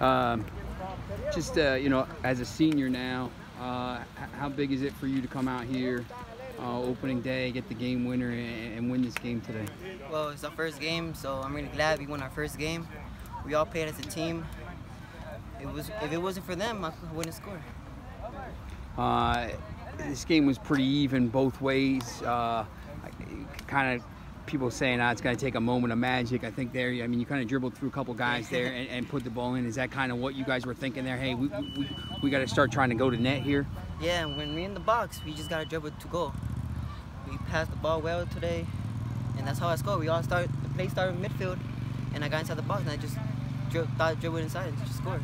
Um, just uh, you know, as a senior now, uh, how big is it for you to come out here, uh, opening day, get the game winner, and, and, win this game today? Well, it's our first game, so I'm really glad we won our first game. We all played as a team. It was if it wasn't for them, I wouldn't score. Uh, this game was pretty even both ways. Uh, kind of people saying oh, it's going to take a moment of magic. I think there, I mean, you kind of dribbled through a couple guys there and, and, put the ball in. Is that kind of what you guys were thinking there? Hey, we, we, we got to start trying to go to net here? Yeah, when we're in the box, we just got to dribble to go. We passed the ball well today, and that's how I scored. We all start, the play started in midfield, and I got inside the box, and I just dri thought dribbled inside and just scored.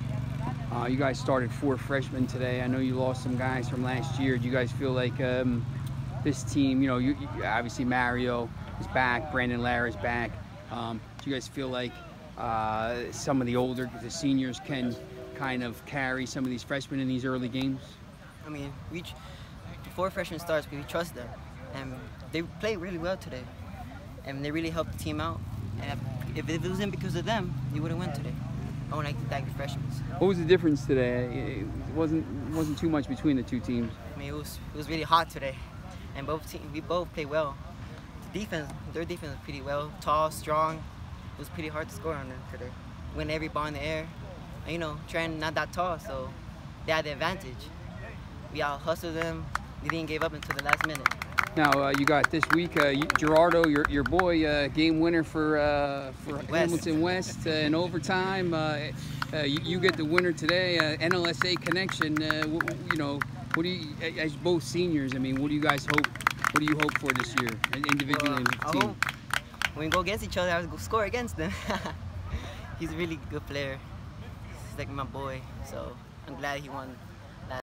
Uh, you guys started four freshmen today. I know you lost some guys from last year. Do you guys feel like um, this team, you know, you, you, obviously Mario is back, Brandon Lara is back. Um, do you guys feel like uh, some of the older, the seniors can kind of carry some of these freshmen in these early games? I mean, we, before freshmen starts, we trust them. And they played really well today. And they really helped the team out. And if it wasn't because of them, we wouldn't win today. I want to thank the freshmen. What was the difference today? It wasn't wasn't too much between the two teams. I mean, it was it was really hot today, and both teams we both played well. Defense, their defense was pretty well, tall, strong. It was pretty hard to score on them today. Win every ball in the air. And, you know, Trent not that tall, so they had the advantage. We out hustled them. We didn't give up until the last minute. Now uh, you got this week uh, Gerardo, your, your boy, uh, game winner for uh, for West. Hamilton West uh, in overtime. Uh, you, you, get the winner today. NLSA connection. you know, what do you, as both seniors? I mean, what do you guys hope? What do you hope for this year, individually well, and team? when we go against each other, I will score against them. He's a really good player. He's like my boy, so I'm glad he won